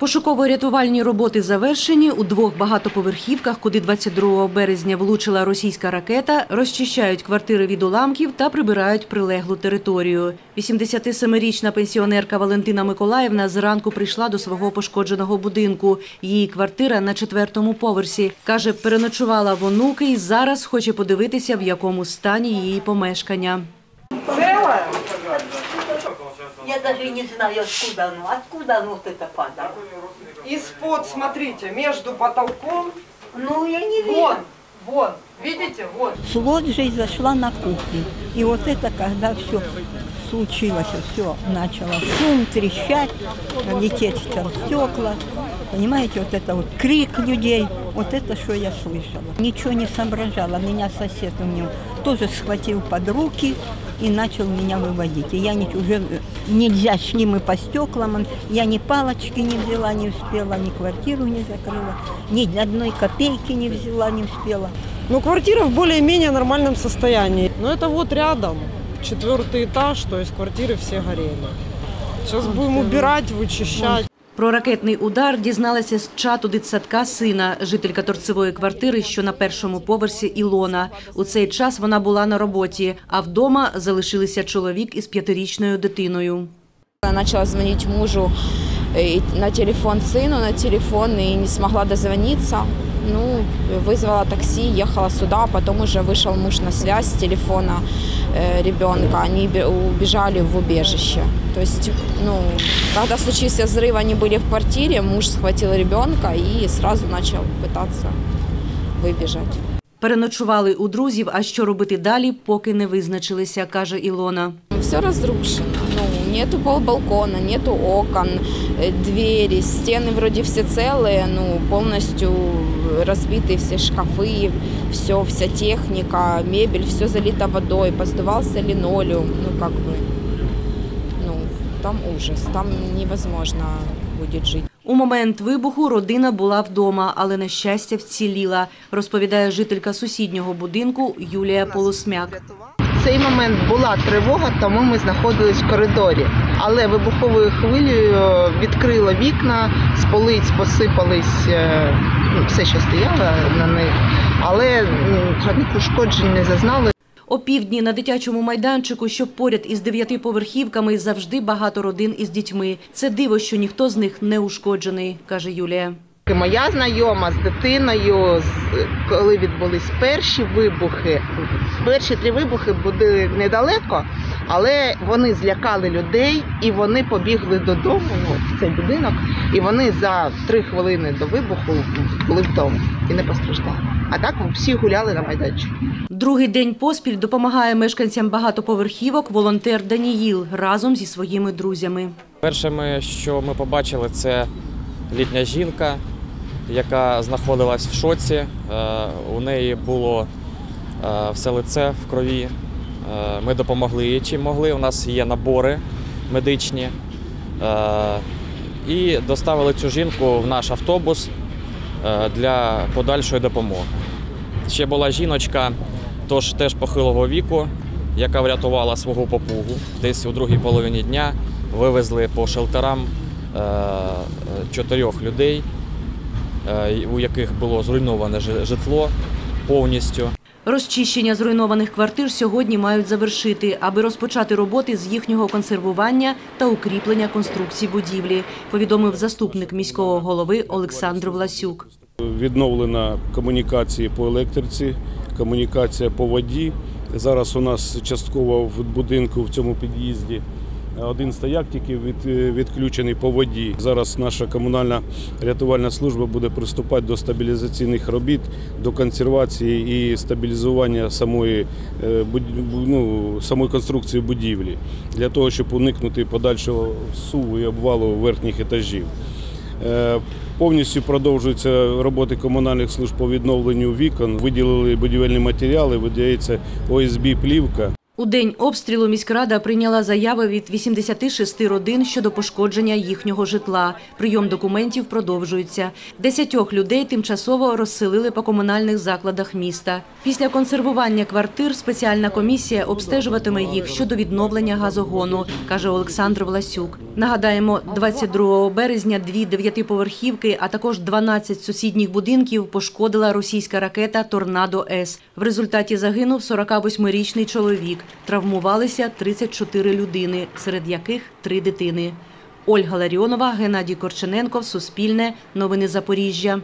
Пошуково-рятувальні роботи завершені. У двох багатоповерхівках, куди 22 березня влучила російська ракета, розчищають квартири від уламків та прибирають прилеглу територію. 87-річна пенсіонерка Валентина Миколаївна зранку прийшла до свого пошкодженого будинку. Її квартира на четвертому поверсі. Каже, переночувала в онуки і зараз хоче подивитися, в якому стані її помешкання. Целая? Я даже и не знаю, откуда оно. Откуда оно вот это падало? Из-под, смотрите, между потолком. Ну, я не Вон, вижу. вон. Видите? Вот. с лоджией зашла на кухню. И вот это, когда все случилось, все начало шум, трещать, лететь там стекла. Понимаете, вот это вот крик людей, вот это, что я слышала. Ничего не соображала. Меня сосед у него тоже схватил под руки и начал меня выводить. И я не, уже нельзя, шли мы по стеклам, я ни палочки не взяла, не успела, ни квартиру не закрыла, ни одной копейки не взяла, не успела. Ну, квартира в более-менее нормальном состоянии. Но это вот рядом. Четвертый этаж, то есть квартиры все горели. Сейчас будем убирать, вычищать. Про ракетний удар дізналася з чату дитсадка сина, жителька торцевої квартири, що на першому поверсі Ілона. У цей час вона була на роботі, а вдома залишилися чоловік із п'ятирічною дитиною. Я начала дзвонити мужу на телефон сыну, на телефон и не смогла дозвониться. Ну, вызвала такси, ехала сюда, потом уже вышел муж на связь с телефона э, ребенка. Они бе- убежали в убежище. То есть, ну, когда случился взрыв, они были в квартире, муж схватил ребенка и сразу начал пытаться выбежать. Переночували у друзів, а що робити далі, поки не визначилися, каже Ілона. Все разрушено. Ну, нету полбалкона, нету окон, э, двери, стены вроде все целые, ну, полностью разбиты все шкафы, все, вся техника, мебель, все залито водой, поздувался линолеум, ну, как бы, ну, там ужас, там невозможно будет жить. У момент вибуху родина була вдома, але на щастя вціліла, розповідає жителька сусіднього будинку Юлія Полусмяк. Цей момент була тривога, тому ми знаходились в коридорі. Але вибуховою хвилею відкрило вікна, з полиць посипались е, ну, все, що стояло на них, але жодних ушкоджень не зазнали. Опівдні на дитячому майданчику, що поряд із дев'ятиповерхівками, завжди багато родин із дітьми. Це диво, що ніхто з них не ушкоджений, каже Юлія. Моя знайома з дитиною, коли відбулись перші вибухи, перші три вибухи були недалеко, але вони злякали людей і вони побігли додому ну, в цей будинок, і вони за три хвилини до вибуху були вдома і не постраждали. А так всі гуляли на майданчику. Другий день поспіль допомагає мешканцям багатоповерхівок волонтер Даніїл разом зі своїми друзями. Перше, що ми побачили, це літня жінка, яка знаходилась в шоці. Е, У неї було е, все лице в крові. Е, Ми допомогли їй чим могли. У нас є набори медичні. І доставили цю жінку в наш автобус для подальшої допомоги. Ще була жіночка, тож теж похилого віку, яка врятувала свого попугу. Десь у другій половині дня вивезли по шелтерам чотирьох людей, у яких було зруйноване житло повністю. Розчищення зруйнованих квартир сьогодні мають завершити, аби розпочати роботи з їхнього консервування та укріплення конструкцій будівлі, повідомив заступник міського голови Олександр Власюк. Відновлена комунікації по електриці, комунікація по воді. Зараз у нас частково в будинку в цьому під'їзді один стояк тільки від, відключений по воді. Зараз наша комунальна рятувальна служба буде приступати до стабілізаційних робіт, до консервації і стабілізування самої, е, ну, самої конструкції будівлі для того, щоб уникнути подальшого суву і обвалу верхніх етажів. Е, Повністю продовжуються роботи комунальних служб по відновленню вікон. Виділили будівельні матеріали, видається ОСБ плівка. У день обстрілу міськрада прийняла заяви від 86 родин щодо пошкодження їхнього житла. Прийом документів продовжується. Десятьох людей тимчасово розселили по комунальних закладах міста. Після консервування квартир спеціальна комісія обстежуватиме їх щодо відновлення газогону, каже Олександр Власюк. Нагадаємо, 22 березня дві дев'ятиповерхівки, а також 12 сусідніх будинків пошкодила російська ракета Торнадо С. В результаті загинув 48-річний чоловік. Травмувалися 34 людини, серед яких три дитини. Ольга Ларіонова, Геннадій Корчененков, Суспільне, Новини Запоріжжя.